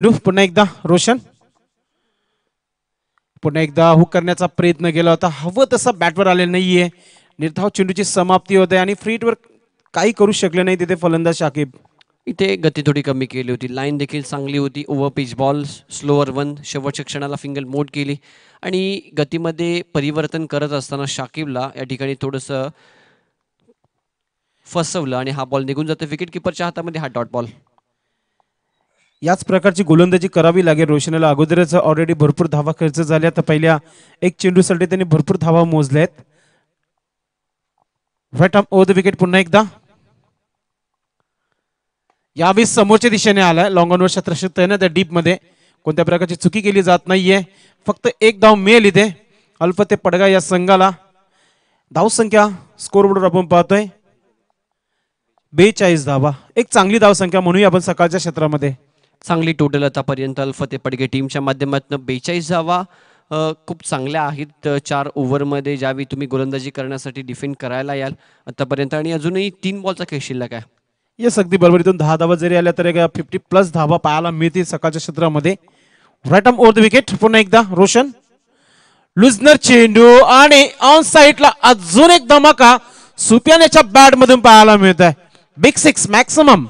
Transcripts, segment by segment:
पुन्हा एकदा रोशन. पुन्हा एकदा हुक करण्याचा प्रयत्न केला होता. हवं तसा बॅटवर आलेलं नाहीये. निर्धाव चेंडूची समाप्ती होते आणि फ्रीटवर काही करू शकले नाही तिथे फलंदाज शाकिब. इथे गती थोडी कमी केली होती. लाईन देखील चांगली होती. Over pitch ball slower one शेवटच्या क्षणाला फिंगल मोड केली. आणि गतीमध्ये परिवर्तन करत असताना शाकिबला या ठिकाणी थोडंसं फसवलं आणि हा बॉल निघून जातो. विकेट किपरच्या हातामध्ये हा डॉट बॉल याच प्रकारची गोलंदाजी करावी लागेल. रोशनला अगोदरच ऑलरेडी भरपूर धावा खर्च झाल्या. तर पहिल्या एक चेंडूसाठी त्यांनी भरपूर धावा मोजल्या आहेत. ओ द विकेट पुन्हा एकदा. यावेळी समोरच्या दिशेने आलाय. लॉंग ऑनवर शत्रक्षित आहे ना त्या डीपमध्ये. कोणत्या प्रकारची चुकी केली जात नाहीये. फक्त एक धाव मिळेल इथे. अल्प ते पडगा या संघाला. धाव संख्या स्कोरबोर्डवर आपण पाहतोय. बेचाळीस धावा. एक चांगली धाव संख्या म्हणूया आपण सकाळच्या क्षेत्रामध्ये. चांगली टोटल आतापर्यंत अल्फते पडगे टीमच्या माध्यमातून बेचाळीस धावा खूप चांगल्या आहेत. चार ओव्हरमध्ये ज्यावेळी तुम्ही गोलंदाजी करण्यासाठी डिफेंड करायला याल आतापर्यंत आणि अजूनही तीन बॉलचा खेळ शिल्लक आहे. येस अगदी बरोबर. इथून दहा धावा जरी आल्या तर एक फिफ्टी प्लस धावा पाहायला मिळतील सकाळच्या क्षेत्रामध्ये. Right over over the wicket पुन्हा एकदा रोशन. लुझनर चेंडू आणि ऑन साईडला अजून एक धमाका सुप्यानेच्या बॅट मधून पाहायला मिळत आहे बिग सिक्स मॅक्सिमम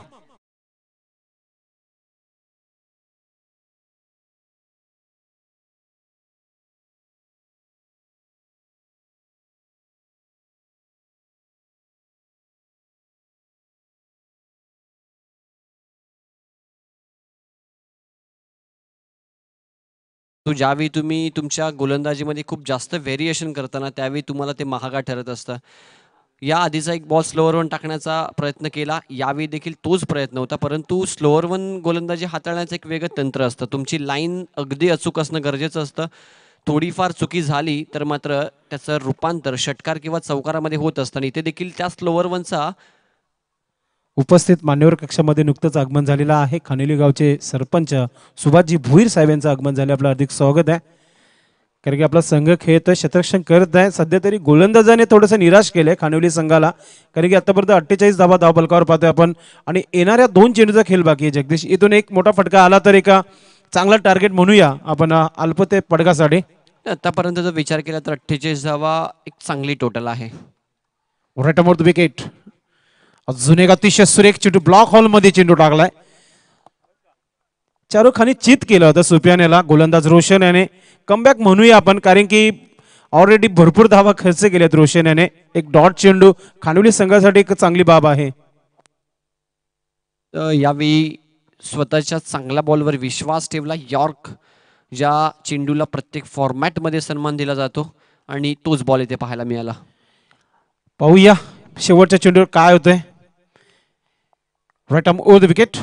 तो ज्यावेळी तुम्ही तुमच्या गोलंदाजीमध्ये खूप जास्त व्हेरिएशन करताना त्यावेळी तुम्हाला ते महागा ठरत असतं. या आधीचा एक बॉल स्लोअर वन टाकण्याचा प्रयत्न केला यावेळी देखील तोच प्रयत्न होता. परंतु स्लोअर वन गोलंदाजी हाताळण्याचं एक वेगळं तंत्र असतं. तुमची लाईन अगदी अचूक असणं गरजेचं असतं. थोडीफार चुकी झाली तर मात्र त्याचं रूपांतर षटकार किंवा चौकारामध्ये होत असतं. आणि इथे देखील त्या स्लोअर वनचा उपस्थित मान्यवर कक्षामध्ये नुकतंच आगमन झालेलं आहे. खानेली गावचे सरपंच सुभाषजी भुईर साहेब यांचं आगमन झाले. आपलं हार्दिक स्वागत आहे. कारण की आपला संघ खेळतोय शतरक्षण करत आहे. सध्या तरी गोलंदाजाने थोडंसं निराश केलंय खानवली संघाला. कारण की आतापर्यंत अठ्ठेचाळीस धावा धावपलकावर पाहतोय आपण. आणि येणाऱ्या दोन चेंडूचा खेळ बाकी आहे. जगदीश इथून एक मोठा फटका आला तर एका चांगला टार्गेट म्हणूया आपण अल्प ते पडगासाठी आतापर्यंत जर विचार केला तर अठ्ठेचाळीस धावा एक चांगली टोटल आहे. विकेट अजून एक अतिशय सुरेख चेंडू ब्लॉक हॉलमध्ये चेंडू टाकलाय चारू खानी चित केलं होतं सुपियानेला गोलंदाज रोशन याने कमबॅक म्हणूया आपण कारण की ऑलरेडी भरपूर धावा खर्च केल्यात रोशन याने एक डॉट चेंडू खांडवली संघासाठी एक चांगली बाब आहे यावेळी स्वतःच्या चांगल्या बॉलवर विश्वास ठेवला यॉर्क ज्या चेंडूला प्रत्येक फॉर्मॅटमध्ये सन्मान दिला जातो आणि तोच बॉल इथे पाहायला मिळाला. पाहूया शेवटच्या चेंडूवर काय होतंय. राईट ओव्हर द विकेट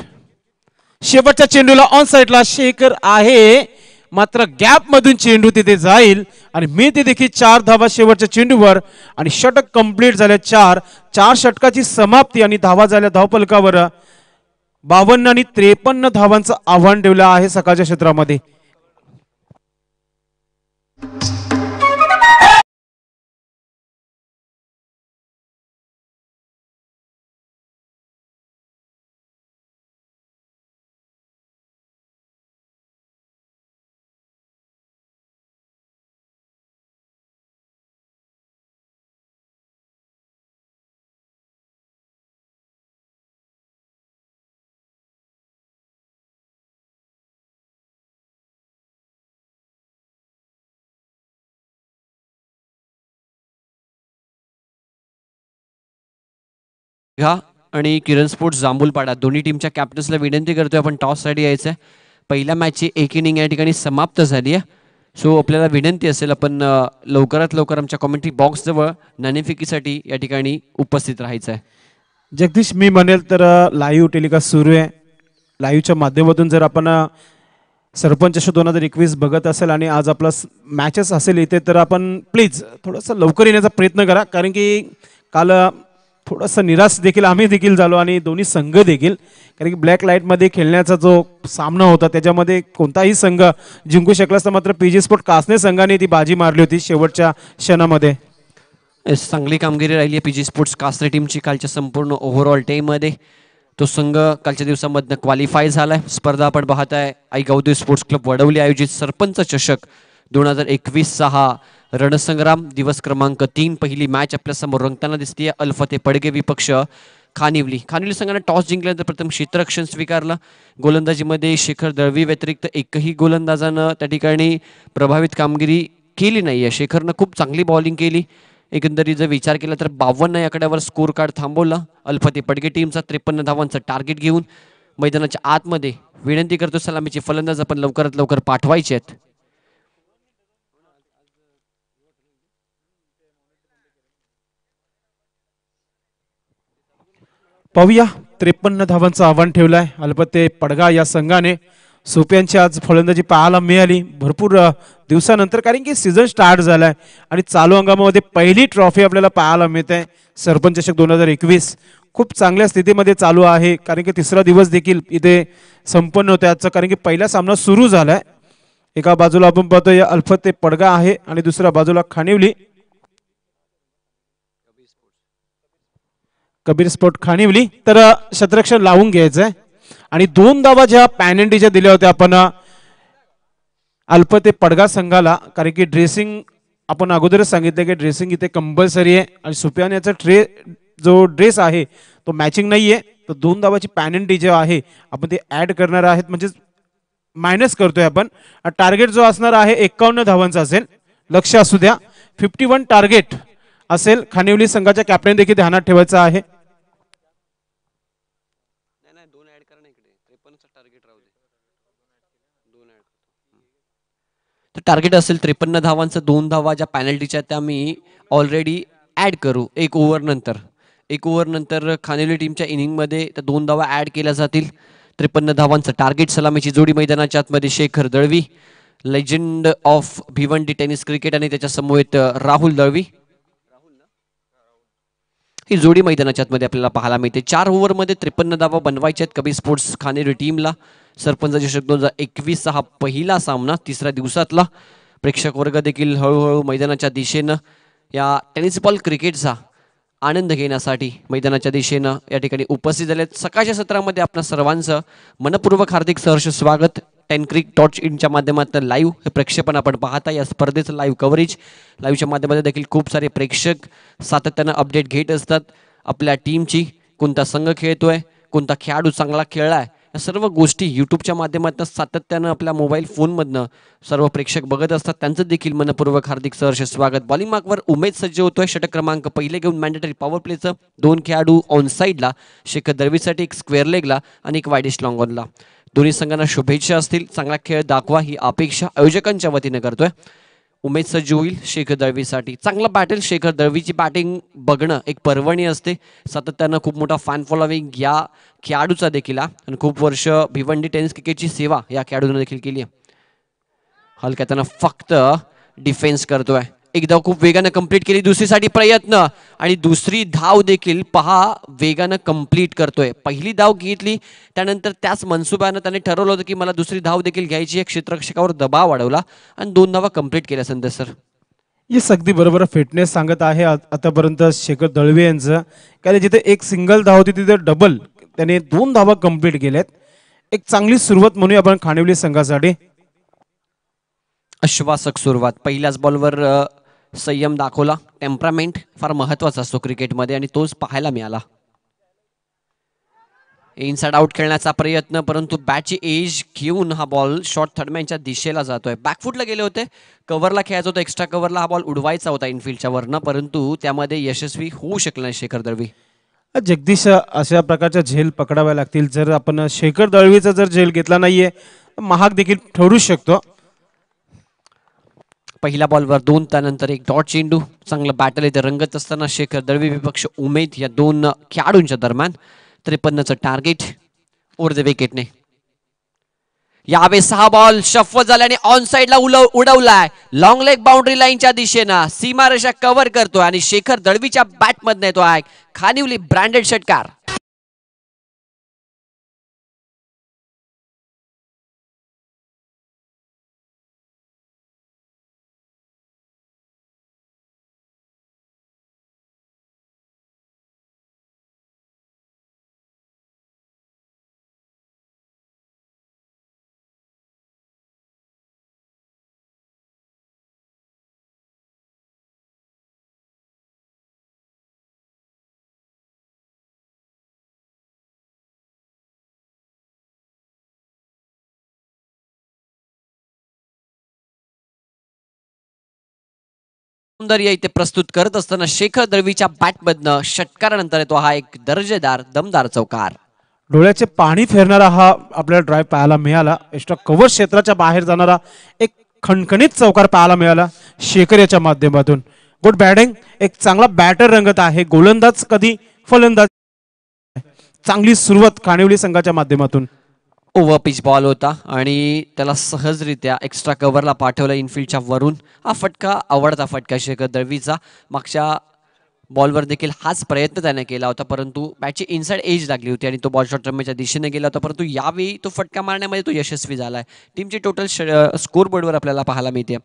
शेवटच्या चेंडूला ऑन साईडला शेकर आहे. मात्र गॅप मधून चेंडू तिथे जाईल. आणि मी ते देखील चार धावा शेवटच्या चेंडूवर. आणि षटक कंप्लीट झाल्या चार. चार षटकाची समाप्ती आणि धावा झाल्या धावपलकावर. बावन्न आणि त्रेपन्न धावांचं आव्हान ठेवलं आहे सकाळच्या क्षेत्रामध्ये. घ्या. आणि किरण स्पोर्ट्स जांभूलपाडा दोन्ही टीमच्या कॅप्टन्सला विनंती करतोय आपण टॉससाठी यायचं आहे पहिल्या मॅचची एक इनिंग या ठिकाणी समाप्त झाली आहे. सो आपल्याला विनंती असेल आपण लवकरात लवकर आमच्या कॉमेंट्री बॉक्सजवळ नाणेफिकीसाठी या ठिकाणी उपस्थित राहायचं आहे जगदीश मी म्हणेल तर लाईव्ह टेलिकास्ट सुरू आहे. लाईव्हच्या माध्यमातून जर आपण सरपंच सरपंच दोन हजार एकवीस बघत असेल आणि आज आपला मॅचेस असेल इथे तर आपण प्लीज थोडंसं लवकर येण्याचा प्रयत्न करा. कारण की काल थोडंसं निराश देखील आम्ही देखील झालो आणि दोन्ही संघ देखील. कारण की ब्लॅक लाईटमध्ये खेळण्याचा जो सामना होता त्याच्यामध्ये कोणताही संघ जिंकू शकला असता मात्र पी जी स्पोर्ट कासने संघाने ती बाजी मारली होती शेवटच्या क्षणामध्ये. चांगली कामगिरी राहिली आहे पी जी स्पोर्ट्स कासने टीमची कालच्या संपूर्ण ओव्हरऑल टीममध्ये तो संघ कालच्या दिवसामधनं क्वालिफाय झाला आहे स्पर्धा आपण पाहत आहे आई गौदेव स्पोर्ट्स क्लब वडवली आयोजित सरपंच चषक दोन हजार एकवीस सहा रणसंग्राम दिवस क्रमांक तीन पहिली मॅच आपल्यासमोर रंगताना दिसते अल्फते पडगे विपक्ष खानिवली. खानिवली संघाने टॉस जिंकल्यानंतर प्रथम क्षेत्ररक्षण स्वीकारलं. गोलंदाजीमध्ये शेखर दळवी व्यतिरिक्त एकही गोलंदाजानं त्या ठिकाणी प्रभावित कामगिरी केली नाही आहे शेखरनं खूप चांगली बॉलिंग केली. एकंदरीत जर विचार केला तर बावन्न या आकड्यावर स्कोर कार्ड थांबवला अल्फते पडगे टीमचा त्रेपन्न धावांचं टार्गेट घेऊन मैदानाच्या आतमध्ये विनंती करतो सलामीचे फलंदाज आपण लवकरात लवकर पाठवायचे आहेत. पाहूया. त्रेपन्न धावांचं आव्हान ठेवलं आहे अल्पते पडगा या संघाने सोप्यांची आज फलंदाजी पाहायला मिळाली. भरपूर दिवसानंतर कारण की सीझन स्टार्ट झाला आहे आणि चालू हंगामामध्ये पहिली ट्रॉफी आपल्याला पाहायला मिळते. सरपंच चषक दोन हजार एकवीस. खूप चांगल्या स्थितीमध्ये चालू आहे. कारण की तिसरा दिवस देखील इथे संपन्न होतो आजचा कारण की पहिला सामना सुरू झाला आहे एका बाजूला आपण पाहतो अल्फत ते पडगा आहे आणि दुसऱ्या बाजूला खानिवली कबीर स्पोर्ट खाणिवली. तर शत्रक्ष लावून घ्यायचं आहे आणि दोन धावा ज्या पॅनल्टीच्या दिल्या होत्या आपण अल्प ते पडगा संघाला कारण की ड्रेसिंग आपण अगोदरच सांगितलं की ड्रेसिंग इथे कंपल्सरी आहे. आणि सुपियान याचा ट्रे जो ड्रेस आहे तो मॅचिंग नाही आहे तर दोन धावाची पॅनल्टी जे आहे आपण ते ॲड करणार आहेत. म्हणजेच मायनस करतोय आपण. टार्गेट जो असणार आहे एकावन्न धावांचा असेल. लक्ष असू द्या. फिफ्टी वन टार्गेट असेल. खानिवली संघाच्या कॅप्टन देखील ध्यानात ठेवायचं आहे दोन ऍड करा इकडे त्रेपन्नचा टार्गेट राहू दे दोन ऍड तर टार्गेट असेल त्रेपन्न धावांचं दोन धावा ज्या पॅनल्टीच्या त्या मी ऑलरेडी ॲड करू. एक ओव्हरनंतर एक ओव्हरनंतर खानेली टीमच्या इनिंगमध्ये त्या दोन धावा ॲड केल्या जातील. त्रेपन्न धावांचं टार्गेट सलामीची जोडी मैदानाच्या आतमध्ये Shekhar Dalvi legend of Bhiwandi tennis cricket आणि त्याच्या समवेत राहुल दळवी. ही जोडी मैदानाच्या आतमध्ये आपल्याला पाहायला मिळते. चार ओव्हरमध्ये त्रेपन्न धावा बनवायचे आहेत कबीर स्पोर्ट्स खानेरी टीमला सरपंच चषक दोन हजार एकवीसचा हा पहिला सामना तिसऱ्या दिवसातला. प्रेक्षक वर्ग देखील हळूहळू मैदानाच्या दिशेनं या टेनिस बॉल क्रिकेटचा आनंद घेण्यासाठी मैदानाच्या दिशेनं या ठिकाणी उपस्थित झाले आहेत. सकाळच्या सत्रामध्ये आपल्या सर्वांचं मनपूर्वक हार्दिक सहर्ष स्वागत. टेनक्रिक डॉट इनच्या माध्यमातून लाईव्ह हे प्रक्षेपण आपण पाहता. या स्पर्धेचं लाईव्ह कव्हरेज लाईव्हच्या माध्यमातून देखील खूप सारे प्रेक्षक सातत्यानं अपडेट घेत असतात. आपल्या टीमची कोणता संघ खेळतोय कोणता खेळाडू चांगला खेळलाय या सर्व गोष्टी यूट्यूबच्या माध्यमातून सातत्यानं आपल्या मोबाईल फोनमधनं सर्व प्रेक्षक बघत असतात. त्यांचं देखील मनपूर्वक हार्दिक सहर्ष स्वागत. बॉलिंग मार्कवर उमेद सज्ज होतोय. षटक क्रमांक पहिले घेऊन मॅन्डेटरी पॉवर प्लेचं दोन खेळाडू ऑन साईडला शेखर दरवीसाठी एक स्क्वेअर लेगला आणि एक वायडिश लॉंग ऑनला दोन्ही संघांना शुभेच्छा असतील. चांगला खेळ दाखवा ही अपेक्षा आयोजकांच्या वतीनं करतोय. उमेद सज्ज होईल शेखर दळवीसाठी. चांगलं बॅटल शेखर दळवीची बॅटिंग बघणं एक पर्वणी असते. सातत्यानं खूप मोठा फॅन फॉलोविंग या खेळाडूचा देखील आणि खूप वर्ष भिवंडी टेनिस क्रिकेटची सेवा या खेळाडूनं देखील केली आहे. हलक्या त्यानं फक्त डिफेन्स करतोय. एकदा खूप वेगानं कंप्लीट केली. दुसरीसाठी प्रयत्न. आणि दुसरी धाव देखील पहा वेगानं कंप्लीट करतोय. पहिली धाव घेतली त्यानंतर त्याच मनसुब्यानं त्याने ठरवलं होतं की मला दुसरी धाव देखील घ्यायची आहे. क्षेत्ररक्षकावर दबाव वाढवला आणि दोन धावा कंप्लीट केल्या संदेश सर. येस अगदी बरोबर. फिटनेस सांगत आहे आतापर्यंत शेखर दळवे यांचं. कारण जिथे एक सिंगल धाव होती तिथे डबल त्याने दोन धावा कंप्लीट केल्यात. एक चांगली सुरुवात म्हणूया आपण खानिवली संघासाठी. आश्वासक सुरुवात. पहिल्याच बॉलवर संयम दाखवला. टेम्परामेंट फार महत्त्वाचा असतो क्रिकेटमध्ये आणि तोच पाहायला मिळाला. इनसाइड आउट खेळण्याचा प्रयत्न परंतु बॅटची एज घेऊन हा बॉल शॉर्ट थर्डमॅनच्या दिशेला जातोय. बॅकफुटला गेले होते. कव्हरला खेळायचा होता. एक्स्ट्रा कव्हरला हा बॉल उडवायचा होता इनफिल्डच्या वरनं परंतु त्यामध्ये यशस्वी होऊ शकला नाही शेखर दळवी. जगदीश अशा प्रकारच्या झेल पकडाव्या लागतील. जर आपण शेखर दळवीचा जर झेल घेतला नाहीये महाग देखील ठरू शकतो. पहिल्या बॉलवर दोन त्यानंतर एक डॉट चेंडू. चांगलं बॅटल इथे रंगत असताना शेखर दळवी विपक्ष उमेद या दोन खेळाडूंच्या दरम्यान. त्रेपन्नचं टार्गेट ओर द विकेटने यावेळी सहा बॉल शफल झाल्याने ऑन साईडला उलव उडवलाय. लॉंग लेग बाउंड्री लाईनच्या दिशेनं सीमारेषा कव्हर करतोय आणि शेखर दळवीच्या बॅटमधनं येतो आहे खानिवली ब्रँडेड षटकार. सौंदर्य इथे प्रस्तुत करत असताना शेखर दळवीच्या बॅटमधनं षटकारानंतर येतो हा एक दर्जेदार दमदार चौकार. डोळ्याचे पाणी फेरणारा हा आपल्याला ड्राईव्ह पाहायला मिळाला. एक्स्ट्रा कव्हर क्षेत्राच्या बाहेर जाणारा एक खणखणीत चौकार पाहायला मिळाला शेखर याच्या माध्यमातून. गुड बॅटिंग एक चांगला बॅटर रंगत आहे. गोलंदाज कधी फलंदाज? चांगली सुरुवात खाणिवली संघाच्या माध्यमातून. ओव्हर पिच बॉल होता आणि त्याला सहजरित्या एक्स्ट्रा कव्हरला पाठवलं इनफिल्डच्या वरून. हा फटका आवडता फटका शेखर दळवीचा. मागच्या बॉलवर देखील हाच प्रयत्न त्याने केला होता परंतु बॅटची इनसाईड एज लागली होती आणि तो बॉल शॉट रमेच्या दिशेने गेला होता परंतु यावेळी तो फटका मारण्यामध्ये तो यशस्वी झाला आहे टीमची टोटल श स्कोरबोर्डवर आपल्याला पाहायला मिळते.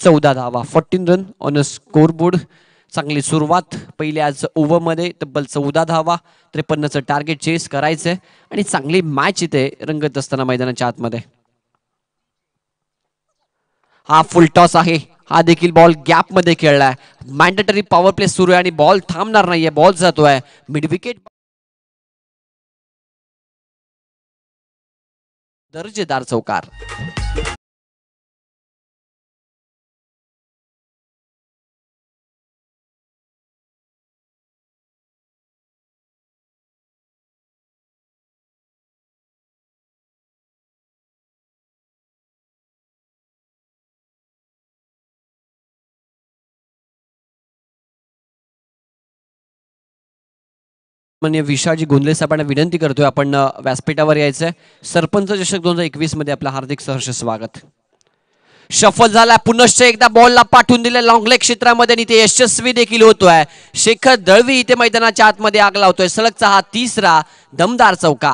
चौदा धावा fourteen run on a scoreboard चांगली सुरुवात पहिले आज ओव्हरमध्ये तब्बल चौदा धावा त्रेपन्नचं टार्गेट चेस करायचंय आणि चांगली मॅच इथे रंगत असताना मैदानाच्या आतमध्ये. हा फुल टॉस आहे. हा देखील बॉल गॅपमध्ये खेळलाय. मॅन्डेटरी पॉवर प्ले सुरू आहे आणि बॉल थांबणार नाहीये. बॉल जातोय. मिड विकेट दर्जेदार चौकार. माननीय विशाजी गोंदले साहेबांना विनंती करतोय आपण व्यासपीठावर व्यासपीठावर यायचंय. सरपंच चषक दोन हजार एकवीसमध्ये आपलं हार्दिक सहर्ष स्वागत. सफल झाला पुनश्च एकदा बॉलला पाठवून दिले लॉंगलेग क्षेत्रामध्ये आणि ते यशस्वी देखील होतोय. शेखर दळवी इथे मैदानाच्या आतमध्ये आग लावतोय. सलगचा हा तिसरा दमदार चौका.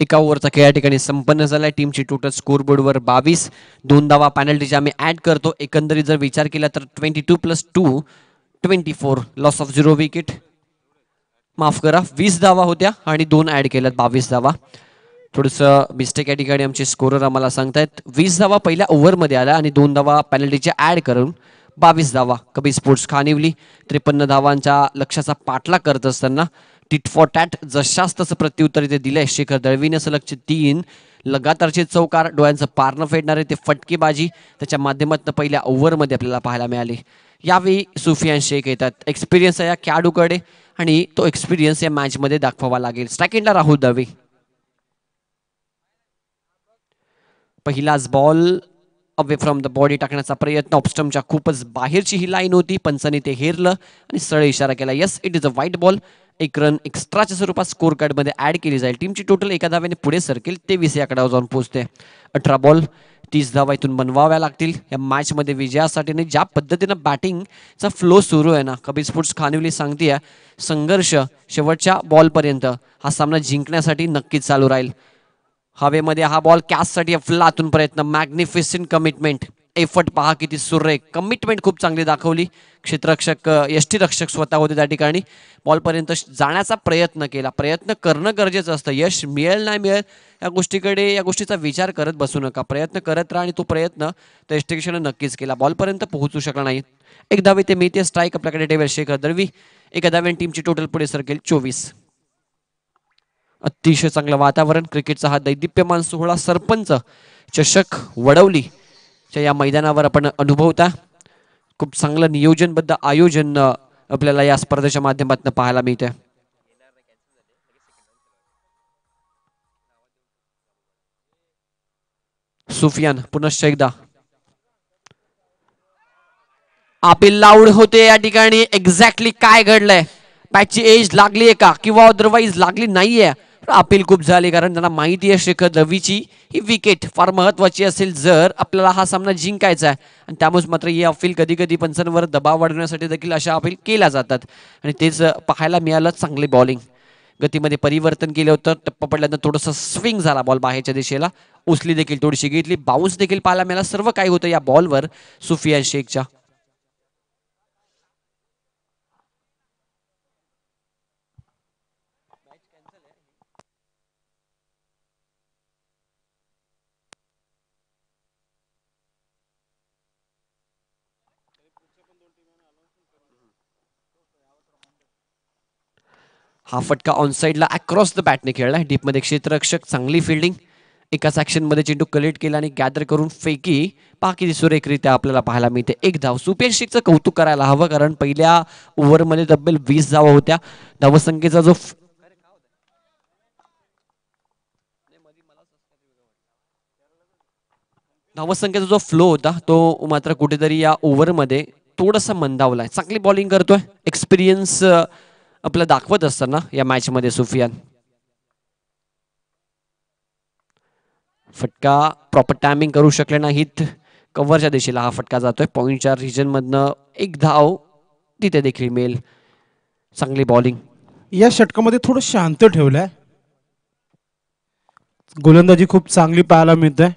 एका ओव्हरचा खेळ या ठिकाणी संपन्न झालाय. टीमची टोटल स्कोरबोर्डवर बावीस. दोन धावा पॅनल्टीच्या आम्ही ॲड करतो. एकंदरीत जर विचार केला तर twenty two plus two twenty four loss of zero wicket माफ करा वीस धावा होत्या आणि दोन ॲड केल्यात बावीस धावा थोडंसं मिस्टेक या ठिकाणी आमचे स्कोरर आम्हाला सांगतायत. वीस धावा पहिल्या ओव्हरमध्ये आल्या आणि दोन धावा पॅनल्टीच्या ॲड करून बावीस धावा कबीर स्पोर्ट्स खानिवली त्रेपन्न धावांच्या लक्ष्याचा पाठलाग करत असताना टिट फॉर टॅट जशास तसं प्रत्युत्तर इथे दिलंय. शेखर दळवीने सलगचे तीन लगातारचे चौकार डोळ्यांचं पारणं फेडणारे ते फटकेबाजी त्याच्या माध्यमातून पहिल्या ओव्हरमध्ये आपल्याला पाहायला मिळाली. यावेळी सुफियान शेख येतात. एक्सपिरियन्स आहे या खेळाडूकडे आणि तो एक्सपिरियन्स या मॅचमध्ये दाखवावा लागेल. स्ट्राईक राहुल दळवी. पहिलाच ball away from the body टाकण्याचा प्रयत्न. ऑप्स्टमच्या खूपच बाहेरची ही लाईन होती. पंचाने ते हेरलं आणि सरळ इशारा केला. Yes it is a wide ball एक रन एक्स्ट्राच्या स्वरूपात स्कोर कार्डमध्ये ॲड केली जाईल. टीमची टोटल एका धाव्याने पुढे सरकेल तेवीस या आकड्यावर जाऊन पोहोचते. अठरा बॉल तीस धावा इथून बनवाव्या लागतील. या मॅचमध्ये विजयासाठी आणि ज्या पद्धतीनं बॅटिंगचा फ्लो सुरू आहे ना कबीर स्पोर्ट्स खानिवली सांगते संघर्ष शेवटच्या बॉलपर्यंत हा सामना जिंकण्यासाठी नक्कीच चालू राहील. हवेमध्ये हा बॉल कॅचसाठी अफलातून प्रयत्न. मॅग्निफिसंट कमिटमेंट एफर्ट पहा किती सुरेख कमिटमेंट खूप चांगली दाखवली. क्षेत्ररक्षक यष्टीरक्षक स्वतः होते त्या ठिकाणी. बॉलपर्यंत जाण्याचा प्रयत्न केला. प्रयत्न करणं गरजेचं असतं. यश मिळेल नाही मिळेल या गोष्टीकडे या गोष्टीचा विचार करत बसू नका. प्रयत्न करत राहा आणि तो प्रयत्न तर यष्टीक्षेनं नक्कीच केला. बॉलपर्यंत पोहोचू शकला नाही. एक धावे ते मिळते स्ट्राईक आपल्याकडे टेबल शेखर दळवी एका धाव्याने टीमची टोटल पुढे सरकेल चोवीस. अतिशय चांगलं वातावरण. क्रिकेटचा हा दैदिप्यमान सोहळा. सरपंच चषक वडवली. च्या या मैदानावर आपण अनुभवता. खूप चांगलं नियोजनबद्ध आयोजन आपल्याला या स्पर्धेच्या माध्यमातून पाहायला मिळतंय. सुफियान पुनश्च एकदा. अपील लाऊड होते या ठिकाणी. एक्झॅक्टली काय घडलंय? बॅटची एज लागली आहे का? किंवा अदरवाईज लागली नाहीये? अपील खूप झाली कारण त्यांना माहिती आहे शेखर रवीची ही विकेट फार महत्वाची असेल जर आपल्याला हा सामना जिंकायचा आहे. आणि त्यामुळे मात्र ही अपील कधी कधी पंचांवर दबाव वाढवण्यासाठी देखील अशा अपील केल्या जातात. आणि तेच पाहायला मिळालं चांगली बॉलिंग गतीमध्ये परिवर्तन केलं होतं टप्पा पडल्यानंतर थोडंसं स्विंग झाला बॉल बाहेरच्या दिशेला. उचली देखील थोडीशी घेतली बाउन्स देखील पाहायला मिळाला. सर्व काही होतं या बॉलवर सुफियान शेखच्या. हा फटका ऑन साईडला अक्रॉस द बॅटने खेळला. डीपमध्ये क्षेत्ररक्षक चांगली फिल्डिंग एकाच ॲक्शनमध्ये चेंडू कलेक्ट केला आणि गॅदर करून फेकी पाकी सुरेखरित्या आपल्याला पाहायला मिळते. एक धाव. सुपेन कौतुक करायला हवं कारण पहिल्या ओव्हरमध्ये तब्बल वीस धावा होत्या. धावसंख्येचा जो धावसंख्येचा जो फ्लो होता तो मात्र कुठेतरी या ओव्हरमध्ये थोडासा आहे चांगली बॉलिंग करतोय. एक्सपिरियन्स आपलं दाखवत असताना या मॅचमध्ये सुफियान. फटका प्रॉपर टायमिंग करू शकले नाहीत. कव्हरच्या दिशेला हा फटका जातोय. चार रिजनमधनं एक धाव तिथे देखील मिळेल. चांगली बॉलिंग या षटकामध्ये थोडं शांत ठेवलंय. गोलंदाजी खूप चांगली पाहायला मिळते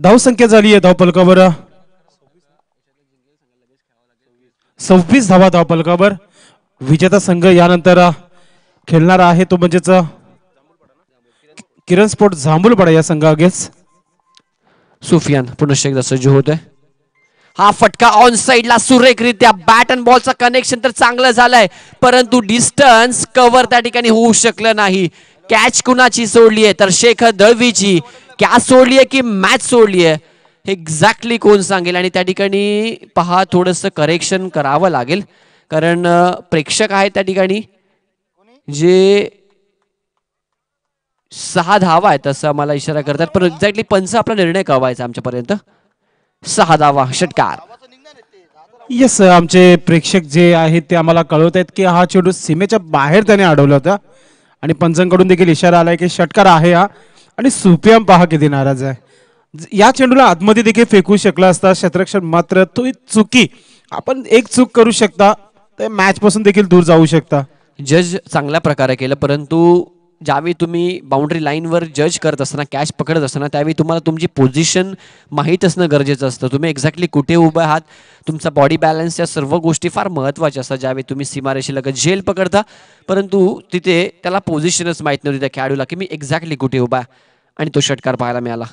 धाव संख्या झाली आहे धावपलकावर सव्वीस धावा धावपलकावर विजेता संघ यानंतर खेळणार आहे तो म्हणजेच किरण स्पोर्ट जांभूलपाडा या संघ अगेन्स्ट सुफियान पुनश्च एकदा सज्ज आहे. हा फटका ऑन साइडला सुरेखरित्या बॅट अँड बॉलचं कनेक्शन तर चांगलं झालंय. परंतु डिस्टन्स कव्हर त्या ठिकाणी होऊ शकलं नाही. कॅच कुणाची सोडली आहे तर शेखर दळवीची. कॅच सोडली आहे की मॅच सोडली आहे एक्झॅक्टली कोण सांगेल? आणि त्या ठिकाणी पहा थोडंसं करेक्शन करावं लागेल. कारण प्रेक्षक आहेत त्या ठिकाणी जे सहा धावा आहेत असं आम्हाला इशारा करतात. पण एक्झॅक्टली पंच आपला निर्णय कळवायचा आमच्यापर्यंत? सहा धावा षटकार. येस आमचे प्रेक्षक जे आहेत ते आम्हाला कळवत आहेत की हा चेंडू सीमेच्या बाहेर त्याने अडवला होता. आणि पंचांकडून देखील इशारा आलाय की षटकार आहे हा. आणि सुपियाम पहा किती नाराज आहे. या चेंडूला आतमध्ये देखील फेकू शकला असता क्षेत्रक्षण मात्र तो चुकी. आपण एक चूक करू शकता तर मॅच पासून देखील दूर जाऊ शकता. जज चांगल्या प्रकारे केलं परंतु ज्यावेळी तुम्ही बाउंड्री लाईनवर जज करत असताना कॅच पकडत असताना त्यावेळी तुम्हाला तुमची पोझिशन माहीत असणं गरजेचं असतं. तुम्ही एक्झॅक्टली कुठे उभं आहात तुमचा बॉडी बॅलन्स या सर्व गोष्टी फार महत्त्वाच्या असतात. ज्यावेळी तुम्ही सीमारेषेलगत झेल पकडता परंतु तिथे त्याला पोझिशनच माहीत नव्हती त्या खेळाडूला की मी एक्झॅक्टली कुठे उभा आहे आणि तो षटकार पाहायला मिळाला.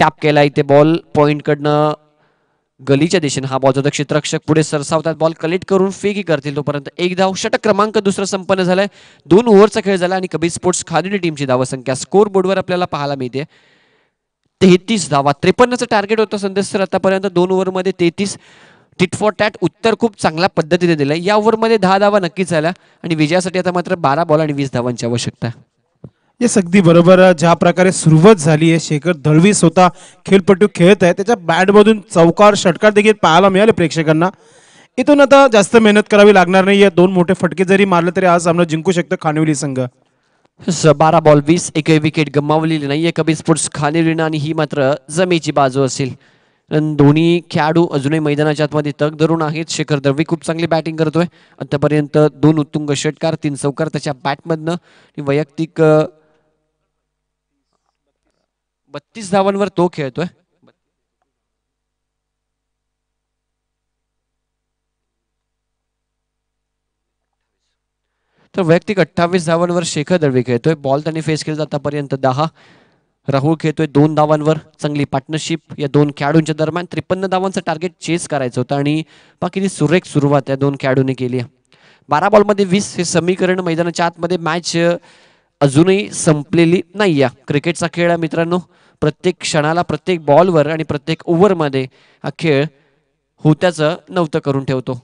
टॅप केला इथे बॉल पॉईंटकडनं गलीच्या दिशेने. हा बॉल जो क्षेत्ररक्षक पुढे सरसावतात. बॉल कलेक्ट करून फेकी करतील तोपर्यंत. एक धाव षटक क्रमांक दुसरा संपन्न झालाय. दोन ओव्हरचा खेळ झाला आणि कबीर स्पोर्ट्स खादिनी टीमची धावसंख्या. स्कोर बोर्डवर आपल्याला पाहायला मिळते. तेहतीस धावा. त्रेपन्नचं टार्गेट होतं संदेश सर आतापर्यंत. दोन ओव्हरमध्ये तेहतीस. टिट फॉर टॅट उत्तर खूप चांगल्या पद्धतीने दिलं या ओव्हरमध्ये दहा धावा नक्कीच झाल्या. आणि विजयासाठी आता मात्र बारा बॉल आणि वीस धावांची आवश्यकता आहे. येस अगदी बरोबर. ज्या प्रकारे सुरुवात झाली आहे शेखर दळवी स्वतः खेळपट्टू खेळत आहे. त्याच्या बॅटमधून चौकार षटकार देखील पाहायला मिळाले प्रेक्षकांना. इथून आता जास्त मेहनत करावी लागणार नाही. दोन मोठे फटके जरी मारले तरी आज सामना जिंकू शकतो खानिवली संघ. स- बारा बॉल वीस एक विकेट गमावलेली नाहीये कबीर स्पोर्ट्स खानिवलीनं आणि ही मात्र जमेची बाजू असेल. दोन्ही खेळाडू अजूनही मैदानाच्या आतमध्ये तग धरून आहेत. शेखर दळवी खूप चांगली बॅटिंग करतोय. आतापर्यंत दोन उत्तुंग षटकार तीन चौकार त्याच्या बॅटमधनं वैयक्तिक बत्तीस धावांवर तो खेळतोय. तर वैयक्तिक अठ्ठावीस धावांवर शेखर दळवी खेळतोय. बॉल त्यांनी फेस केला आतापर्यंत दहा. राहुल खेळतोय दोन धावांवर. चांगली पार्टनरशिप या दोन खेळाडूंच्या दरम्यान त्रेपन्न धावांचं टार्गेट चेस करायचं होतं आणि बाकी सुरेख सुरुवात या दोन खेळाडूंनी केली आहे. बारा बॉलमध्ये वीस हे समीकरण मैदानाच्या आतमध्ये मॅच अजूनही संपलेली नाही आहे क्रिकेटचा खेळ आहे मित्रांनो. प्रत्येक क्षणाला प्रत्येक बॉलवर आणि प्रत्येक ओव्हरमध्ये हा खेळ होत्याचं नव्हतं करून ठेवतो.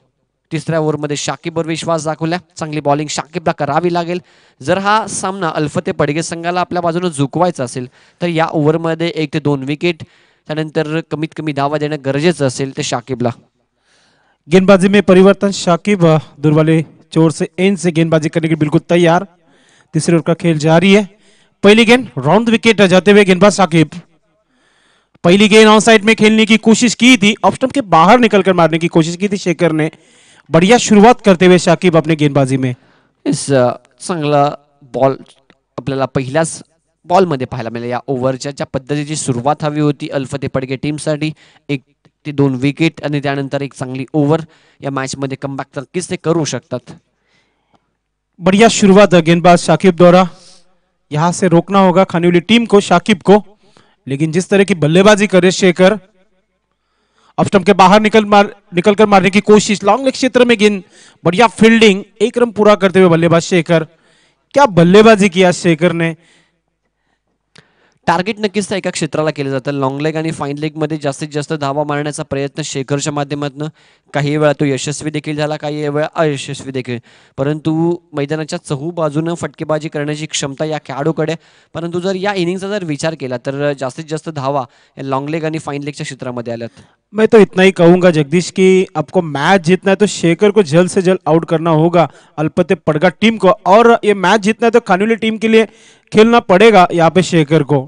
तिसऱ्या ओव्हरमध्ये शाकिबवर विश्वास दाखवला. चांगली बॉलिंग शाकिबला करावी लागेल. जर हा सामना अल्फते पडगे संघाला आपल्या बाजूने झुकवायचा असेल तर या ओव्हरमध्ये एक ते दोन विकेट त्यानंतर कमीत कमी धावा देणं गरजेचं असेल ते शाकिबला. गेंदबाजी में परिवर्तन शाकिब दुर्वाले चोर से एन से गेंदबाजी करने के बिल्कुल तैयार। तीसरे ओवर का खेल जारी है। पहली गेंद राउंड विकेट जाते हुए गेंदबाज साकिब। पहली गेंद ऑन साइड में खेलने की कोशिश की थी। ऑप्शन के बाहर निकलकर मारने की कोशिश की थी शेखर ने। बढ़िया शुरुआत करते हुए शाकिब अपने गेंदबाजी में। इस चांगला बॉल आपल्याला पहिल्याच बॉलमध्ये पाहायला मिळेल. या ओव्हरच्या ज्या पद्धतीची सुरुवात हवी होती अल्फते पडगे टीमसाठी एक ते दोन विकेट आणि त्यानंतर एक चांगली ओव्हर या मॅचमध्ये कमबॅक नक्कीच ते करू शकतात. बढ़िया शुरुआत है गेंदबाज शाकिब द्वारा। यहाँ से रोकना होगा खाने टीम को, शाकिब को। लेकिन जिस तरह की बल्लेबाजी करे शेखर अष्टम के बाहर निकल मार, निकल कर मारने की कोशिश लॉन्ग लेग क्षेत्र में गेंद, बढ़िया फील्डिंग एक रन पूरा करते हुए बल्लेबाज शेखर। क्या बल्लेबाजी किया शेखर ने? टार्गेट नक्कीच त्या एका क्षेत्राला केलं जातं. लॉंग लेग आणि फाईन लेगमध्ये जास्तीत जास्त धावा मारण्याचा प्रयत्न शेखरच्या माध्यमातून काही वेळा तो यशस्वी देखील झाला काही वेळा अयशस्वी देखील. परंतु मैदानाच्या चहू बाजूनं फटकेबाजी करण्याची क्षमता या खेळाडूकडे परंतु जर या इनिंगचा जर विचार केला तर जास्तीत जास्त धावा या लॉंग लेग आणि फाईन लेगच्या क्षेत्रामध्ये आल्यात. मैं तो इतना ही कहूंगा जगदीश कि आपको मैच जीतना है तो शेखर को जल्द से जल्द आउट करना होगा. अल्पते पड़गा टीम को और ये मैच जीतना है तो खानुली टीम के लिए खेलना पड़ेगा यहाँ पे शेखर को।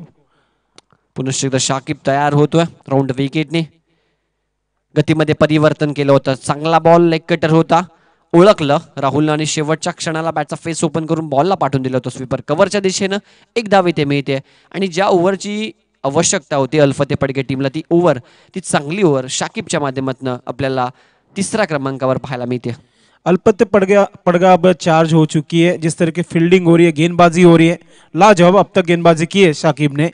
पुनश्च एकदा शाकिब तयार होतोय राऊंड विकेटने गतीमध्ये परिवर्तन केलं होतं. चांगला बॉल लेग कटर होता. ओळखलं. राहुलनं आणि शेवटच्या क्षणाला बॅटचा फेस ओपन करून बॉलला पाठवून दिलं होतं स्वीपर कव्हरच्या दिशेनं एक धाव इथे मिळते. आणि ज्या ओव्हरची आवश्यकता होती अल्फते पडगे टीमला ती ओव्हर ती चांगली ओव्हर शाकिबच्या माध्यमातून आपल्याला तिसऱ्या क्रमांकावर पाहायला मिळते. अल्पत्य पड़गा पड़गा अब चार्ज हो चुकी है जिस तरह की फील्डिंग हो रही है गेंदबाजी हो रही है। लाजवाब अब तक गेंदबाजी की है शाकिब ने।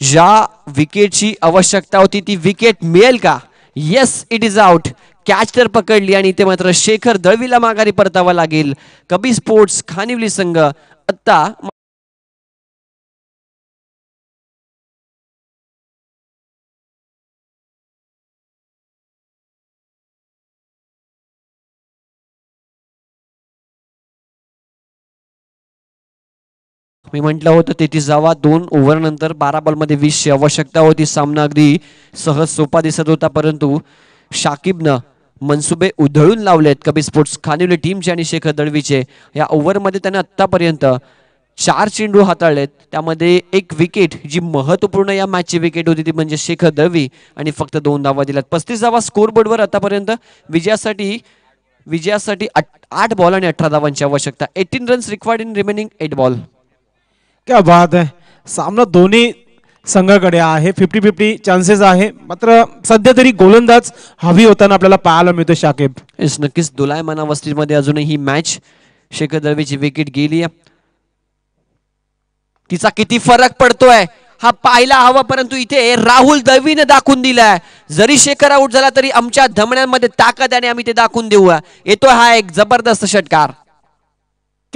ज्या विकेटची आवश्यकता होती ती विकेट मिळेल का? Yes it is out catch तर पकडली आणि ते मात्र शेखर दळवीला माघारी परतावा लागेल. कबी स्पोर्ट्स खानिवली संघ आत्ता मी म्हटलं होतं तेहतीस जावा दोन ओव्हरनंतर बारा बॉलमध्ये वीसची आवश्यकता होती. सामना अगदी सहज सोपा दिसत होता परंतु शाकिबनं मनसुबे उधळून लावलेत. कबी स्पोर्ट्स खानिवली टीमचे आणि शेखर दळवीचे. या ओव्हरमध्ये त्याने आत्तापर्यंत चार चेंडू हाताळलेत. त्यामध्ये एक विकेट जी महत्त्वपूर्ण या मॅचची विकेट होती ती म्हणजे शेखर दळवी. आणि फक्त दोन धावा दिल्यात. पस्तीस धावा स्कोरबोर्डवर आतापर्यंत विजयासाठी विजयासाठी आठ आठ बॉल आणि अठरा धावांची आवश्यकता. Eighteen runs required in remaining eight ball क्या बात है? सामना दोन्ही संघाकडे आहे. फिफ्टी फिफ्टी चान्सेस आहे. मात्र सध्या तरी गोलंदाज हवी होताना आपल्याला पाहायला मिळतो शाकिब. येस नक्कीच. दुलाय अवस्थेमध्ये अजूनही ही मॅच शेखर दळवीची विकेट गेली आहे. तिचा किती फरक पडतोय? हा पाहायला हवा परंतु इथे राहुल दळवीने दाखवून दिलाय. जरी शेखर आऊट झाला तरी आमच्या धमण्यांमध्ये ताकद आणि आम्ही ते दाखवून देऊया. येतोय हा एक जबरदस्त षटकार.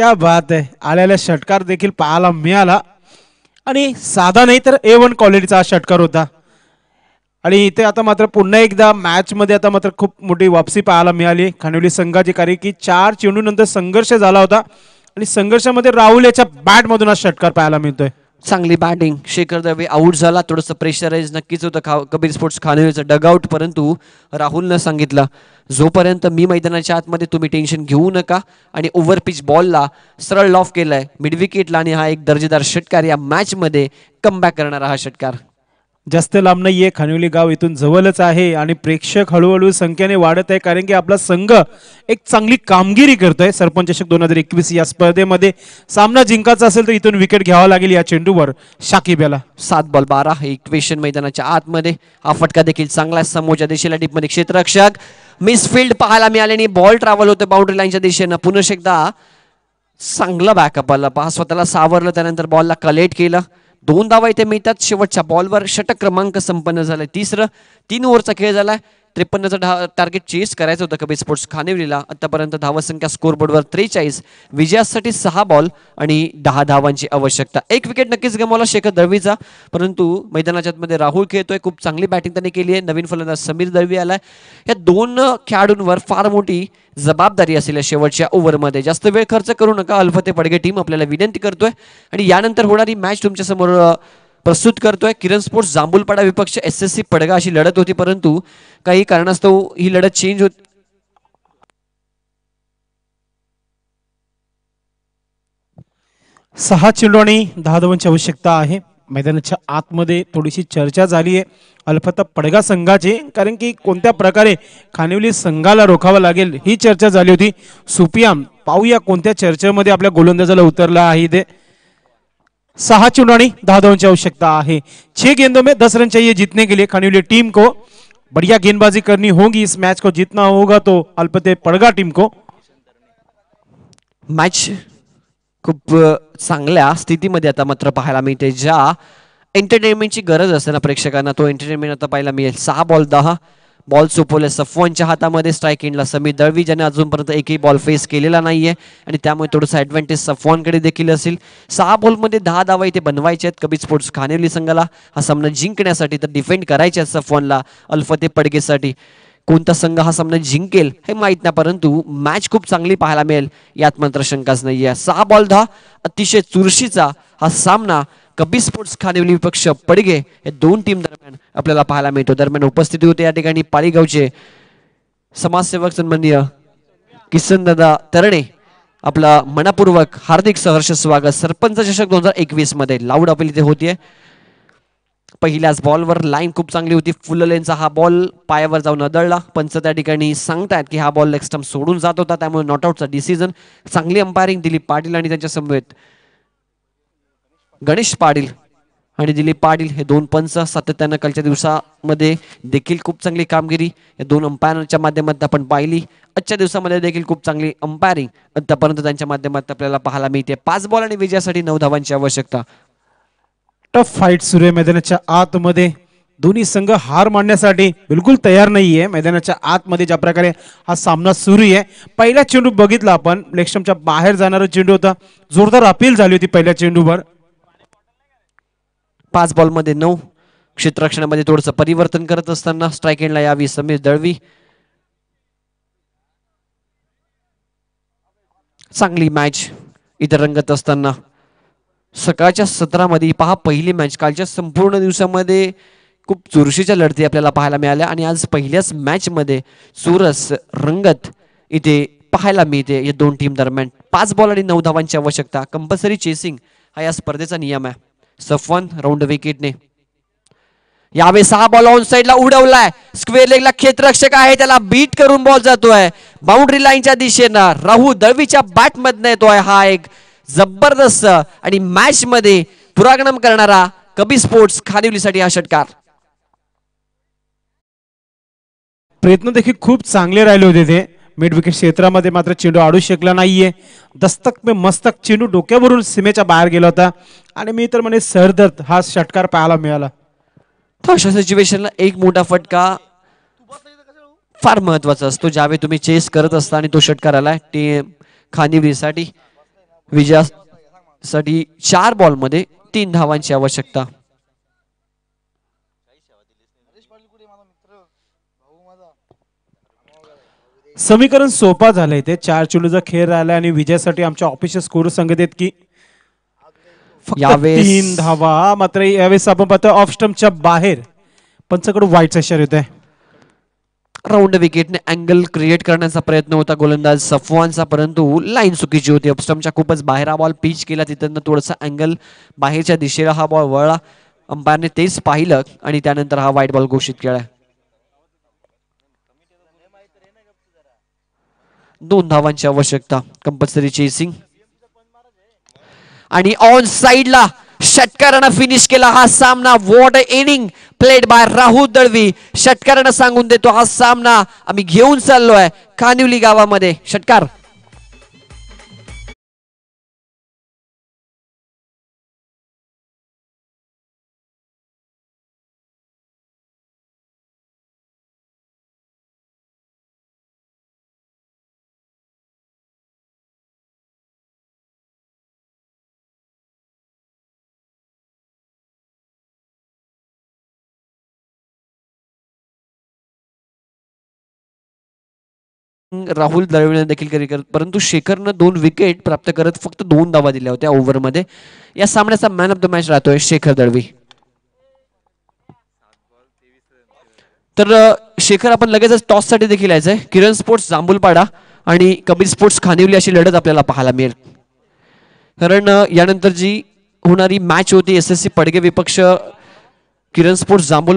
क्या बात आहे आलेला षटकार देखील पाहायला मिळाला. आणि साधा नाही तर ए वन क्वालिटीचा हा षटकार होता. आणि इथे आता मात्र पुन्हा एकदा मॅचमध्ये आता मात्र खूप मोठी वापसी पाहायला मिळाली. खानिवली संघाची कारण की चार चेंडूनंतर संघर्ष झाला होता. आणि संघर्षामध्ये राहुल याच्या बॅटमधून हा षटकार पाहायला मिळतोय. चांगली बॅटिंग शेखर दवे आऊट झाला. थोडंसं प्रेशराईज नक्कीच होतं खा कबीर स्पोर्ट्स खानवेचं डगआउट परंतु राहुलनं सांगितलं जोपर्यंत मी मैदानाच्या आतमध्ये तुम्ही टेन्शन घेऊ नका आणि ओव्हर पिच बॉलला सरळ लॉफ केलाय आहे मिडविकेटला आणि हा एक दर्जेदार षटकार या मॅचमध्ये कमबॅक करणारा हा षटकार. जास्त लांब नाही आहे खानिवली गाव इथून जवळच आहे आणि प्रेक्षक हळूहळू संख्येने वाढत आहे कारण की आपला संघ एक चांगली कामगिरी करतोय. सरपंच चषक दोन हजार एकवीस या स्पर्धेमध्ये सामना जिंकायचा असेल तर इथून विकेट घ्यावा लागेल या चेंडूवर. शाकिब याला सात बॉल बारा. हे इक्वेशन मैदानाच्या आतमध्ये हा फटका देखील चांगला आहे. समोरच्या दिशेला टिपमध्ये क्षेत्ररक्षक मिसफिल्ड पाहायला मिळाले आणि बॉल ट्रॅव्हल होते बाउंड्री लाईनच्या दिशेनं. पुन्हा एकदा चांगला बॅकअप आला. पहा स्वतःला सावरलं त्यानंतर बॉलला कलेक्ट केलं. दोन धावा इथे मिळतात. शेवटच्या बॉलवर षटक क्रमांक संपन्न झालाय. तिसरं तीन ओव्हरचा खेळ झालाय. त्रेपन्नचं धा टार्गेट चेस करायचं होतं कबीर स्पोर्ट्स खानिवलीला आतापर्यंत धावसंख्या स्कोरबोर्डवर त्रेचाळीस विजयासाठी सहा बॉल आणि दहा धावांची आवश्यकता. एक विकेट नक्कीच गमावला शेखर दळवीचा परंतु मैदानाच्या आतमध्ये राहुल खेळतोय खूप चांगली बॅटिंग त्याने केली आहे. नवीन फलंदाज समीर दळवी आलाय. या दोन खेळाडूंवर फार मोठी जबाबदारी असेल या शेवटच्या ओव्हरमध्ये. जास्त वेळ खर्च करू नका अल्फते पडगे टीम आपल्याला विनंती करतोय. आणि यानंतर होणारी मॅच तुमच्यासमोर प्रस्तुत करतोय. किरण स्पोर्ट्स जांभूलपाडा विपक्ष एस एस सी पडगा अशी लढत होती परंतु काही कारणास्तव ही लढत चेंज होत सहा चेंडू आणि दहा धावांची आवश्यकता आहे. मैदानाच्या आतमध्ये थोडीशी चर्चा झाली आहे. अल्फता पडगा संघाचे कारण की कोणत्या प्रकारे खानिवली संघाला रोखावं लागेल ही चर्चा झाली होती. सुपियाम पाहूया कोणत्या चर्चेमध्ये आपल्या गोलंदाजाला उतरला आहे ते सहा चुनानी आणि दहा धावांची आवश्यकता आहे. छह गेंदों में दस रन चाहिए जीतने के लिए खानिवली टीम को। बढ़िया गेंदबाजी करनी होगी इस मैच को जीतना होगा तो अल्पते पडगा टीम को। मॅच खूप चांगल्या स्थितीमध्ये आता मात्र पाहायला मिळते. ज्या एंटरटेनमेंटची गरज असते ना प्रेक्षकांना तो एंटरटेनमेंट आता पाहायला मिळेल. सहा बॉल दहा बॉल सोपवले. सफवनच्या हातामध्ये स्ट्राईक एंडला समीर दळवी ज्याने अजूनपर्यंत एकही बॉल फेस केलेला नाहीये. आणि त्यामुळे थोडंसं ॲडव्हान्टेज सफवानकडे देखील असेल. सहा बॉलमध्ये दहा धावा इथे बनवायचे आहेत. कबीर स्पोर्ट्स खानेवली संघाला हा सामना जिंकण्यासाठी तर डिफेंड करायचे आहेत सफवानला अल्फते पडगेसाठी. कोणता संघ हा सामना जिंकेल हे माहीत नाही परंतु मॅच खूप चांगली पाहायला मिळेल. यात मात्र शंकाच नाही आहे सहा बॉल दहा अतिशय चुरशीचा हा सामना कबीर स्पोर्ट्स खानिवली विपक्ष पडगे या दोन टीम दरम्यान आपल्याला पाहायला मिळतो. दरम्यान उपस्थिती होते या ठिकाणी पाळीगावचे समाजसेवक सन्माननीय किसनदादा तरणे. आपला मनापूर्वक हार्दिक सहर्ष स्वागत. सरपंच चषक दोन हजार एकवीसमध्ये लाऊड अपील इथे होतीये. पहिल्याच बॉलवर लाईन खूप चांगली होती. फुल लेनचा हा बॉल पायावर जाऊन अदळला पंच त्या ठिकाणी सांगतायत की हा बॉल लेग सोडून जात होता. त्यामुळे नॉट आउटचा डिसिजन चांगली अंपायरिंग दिलीप पाटील आणि त्यांच्या समवेत. गणेश पाटील आणि दिलीप पाटील हे दोन पंच सातत्यानं कालच्या दिवसामध्ये देखील खूप चांगली कामगिरी या दोन अंपायरच्या माध्यमातून आपण पाहिली. आजच्या दिवसामध्ये देखील खूप चांगली अंपायरिंग आतापर्यंत त्यांच्या माध्यमातून आपल्याला पाहायला मिळते. पाच बॉल आणि विजयासाठी नऊ धावांची आवश्यकता. टफ फाईट सुरू आहे मैदानाच्या आतमध्ये. दोन्ही संघ हार मानण्यासाठी बिलकुल तयार नाही आहे मैदानाच्या आतमध्ये ज्या प्रकारे हा सामना सुरू आहे पहिला चेंडू बघितला आपण. लेक्स्टमच्या बाहेर जाणारा चेंडू होता. जोरदार अपील झाली होती पहिल्या चेंडूवर. पाच बॉलमध्ये नऊ. क्षेत्ररक्षणामध्ये थोडंसं परिवर्तन करत असताना स्ट्राईक एंडला यावी समीर दळवी. चांगली मॅच इतर रंगत असताना. सकाळच्या सत्रामध्ये पहा पहिली मॅच कालच्या संपूर्ण दिवसामध्ये खूप चुरशीच्या लढती आपल्याला पाहायला मिळाल्या आणि आज पहिल्याच मॅचमध्ये चुरस रंगत इथे पाहायला मिळते या दोन टीम दरम्यान. पाच बॉल आणि नऊ धावांची आवश्यकता. कंपल्सरी चेसिंग हा या स्पर्धेचा नियम आहे. सफवन राऊंड विकेटने यावेळी सहा बॉल ऑन साईडला उडवलाय. स्क्वेअर लेगला क्षेत्ररक्षक आहे. त्याला बीट करून बॉल जातोय. बाउंड्री लाईनच्या दिशेनं राहू दळवीच्या बॅट मधनं येतोय. हा एक जबरदस्त आणि मॅच मध्ये पुरागणम करणारा कबी स्पोर्ट्स खानिवलीसाठी हा षटकार. प्रयत्न देखील खूप चांगले राहिले होते ते. मिड विकेट क्षेत्रामध्ये मात्र चेंडू आडू शकला नाहीये. दस्तक मे मस्तक चेंडू डोक्यावरून सीमेच्या बाहेर गेला होता. आणि मी तर म्हणे सरदर्द हा षटकार पाहायला मिळाला. तर अशा सिच्युएशनला एक मोठा फटका फार महत्त्वाचा असतो. ज्यावेळी तुम्ही चेस करत असता आणि तो षटकार आलाय ते खानिवरीसाठी विजयासाठी चार बॉलमध्ये तीन धावांची आवश्यकता. समीकरण सोपा झालंय ते. चार चेंडूचा खेळ राहिला आणि विजयासाठी आमच्या ऑफिशियल स्कोर सांगत आहेत की फक्त यावेळेस- तीन धावा. मात्र यावेळेस आपण पाहतो ऑफ स्टम्पच्या बाहेर पंचकडून वाईटचा इशारा येत आहे. राऊंड विकेटने अँगल क्रिएट करण्याचा प्रयत्न होता गोलंदाज सफवानचा परंतु लाईन चुकीची होती. अपस्टमच्या खूपच बाहेर हा बॉल पिच केला. तिथं थोडासा अँगल बाहेरच्या दिशेला हा बॉल वळला. अंपायरने तेच पाहिलं आणि त्यानंतर हा वाईट बॉल घोषित केला. दोन धावांची आवश्यकता कंपल्सरी चेसिंग आणि ऑन साइडला षटकारानं फिनिश केला हा सामना. What inning played by Rahul Dalvi. षटकारानं सांगून देतो हा सामना आम्ही घेऊन चाललो आहे कानिवली गावामध्ये. षटकार. राहुल द्रविडने देखील करी करत परंतु शेखरनं दोन विकेट प्राप्त करत फक्त दोन दावा दिल्या होत्या ओव्हरमध्ये या सामन्याचा मॅन ऑफ द मॅच राहतोय शेखर दळवी तर शेखर आपण लगेचच टॉससाठी देखील यायचंय. किरण स्पोर्ट्स जांभूलपाडा आणि कबीर स्पोर्ट्स खानिवली अशी लढत आपल्याला पाहायला मिळेल. कारण यानंतर जी होणारी मॅच होती एस एस सी पडगे विपक्ष किरण स्पोर्ट्स जांभूल